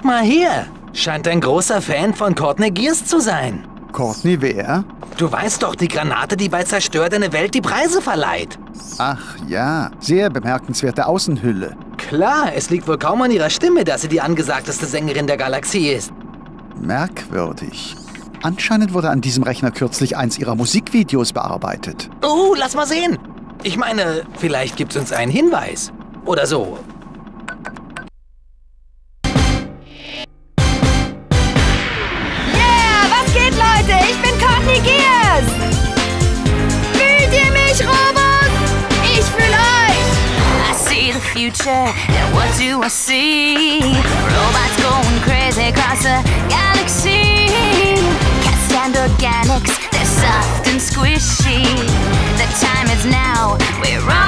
Guck mal hier. Scheint ein großer Fan von Courtney Gears zu sein. Courtney wer? Du weißt doch, die Granate, die bei Zerstör deine Welt die Preise verleiht. Ach ja, sehr bemerkenswerte Außenhülle. Klar, es liegt wohl kaum an ihrer Stimme, dass sie die angesagteste Sängerin der Galaxie ist. Merkwürdig. Anscheinend wurde an diesem Rechner kürzlich eins ihrer Musikvideos bearbeitet. Oh, lass mal sehen. Ich meine, vielleicht gibt's uns einen Hinweis. Oder so. Future, and what do I see? Robots going crazy across the galaxy. Can't stand organics, they're soft and squishy. The time is now, where robots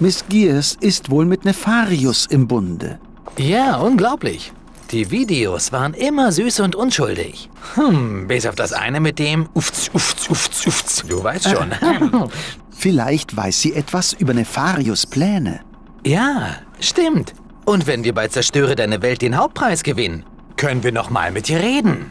Miss Gears ist wohl mit Nefarius im Bunde. Ja, unglaublich. Die Videos waren immer süß und unschuldig. Hm, bis auf das eine mit dem Ufz, Ufz, Ufz, Ufz. Du weißt schon. Vielleicht weiß sie etwas über Nefarius Pläne. ja, stimmt. Und wenn wir bei Zerstöre deine Welt den Hauptpreis gewinnen, können wir noch mal mit ihr reden.